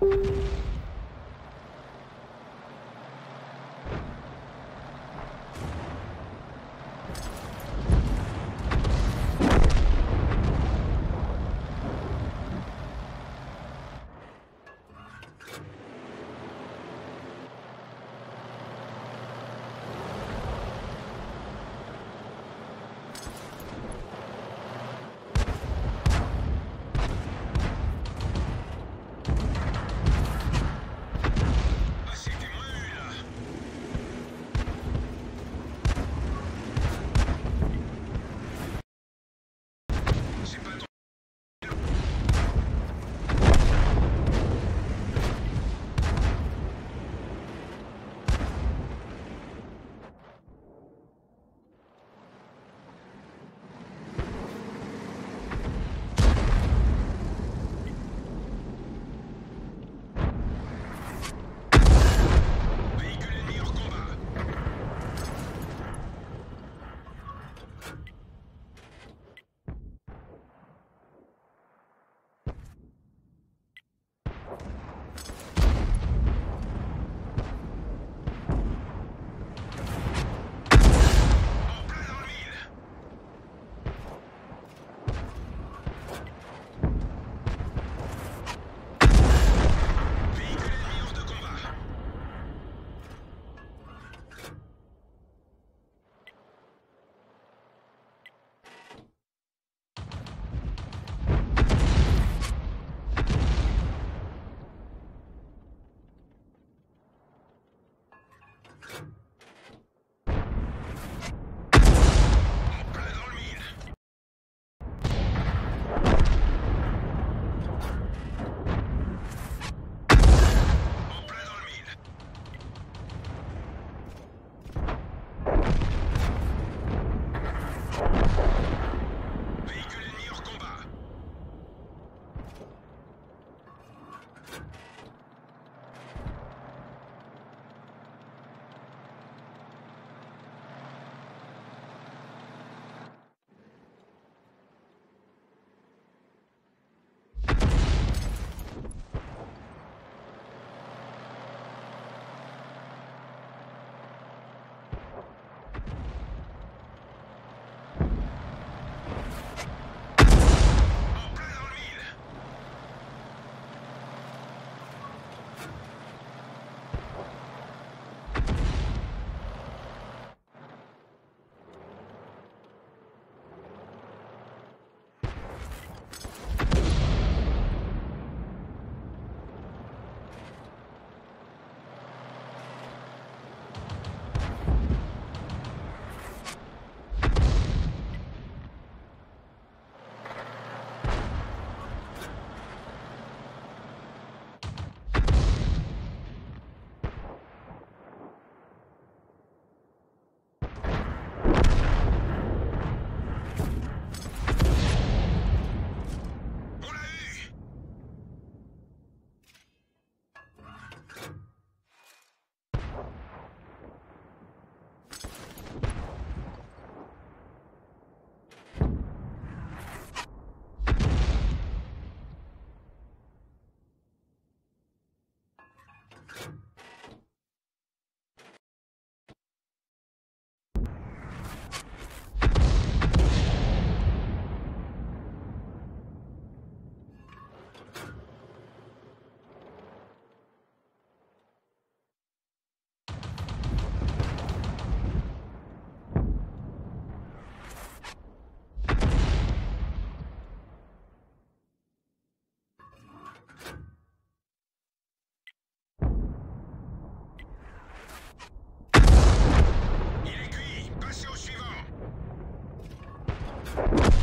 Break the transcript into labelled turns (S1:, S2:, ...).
S1: you you